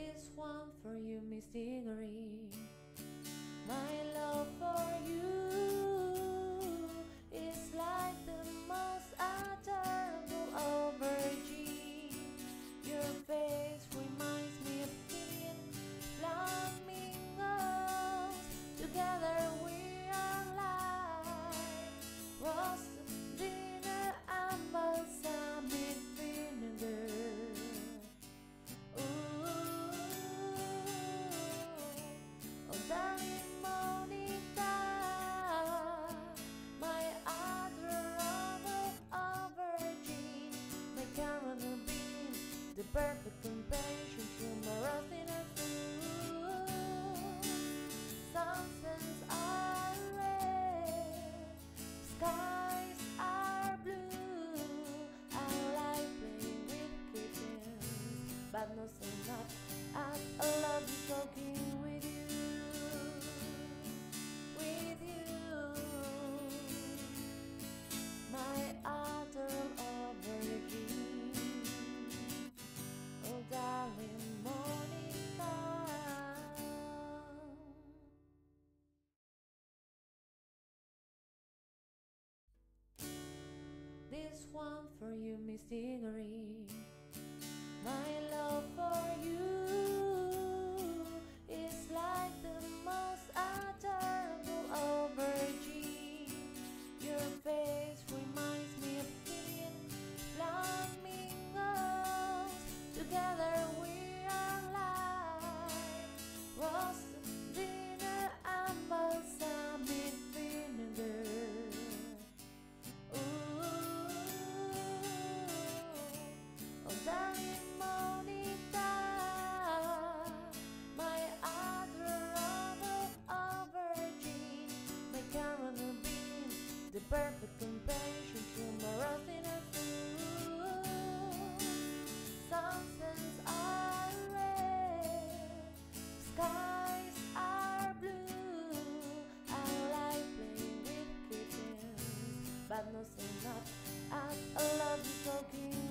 This one for you, Miss Diggory. My Burke. one for you, Miss Diggory. My love for you. perfect convention Tomorrow's in a fool Sunsets are red Skies are blue. I like playing with kittens But no enough I love you talking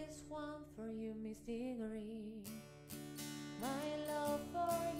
this one for you, Miss Diggory. My love for you.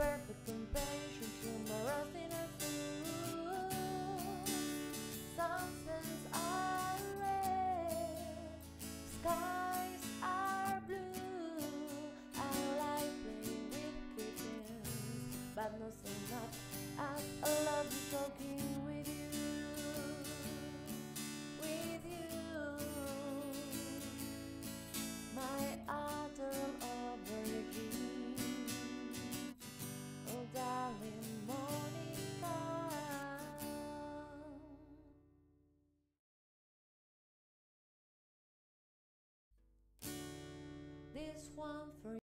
perfect companion. one for you.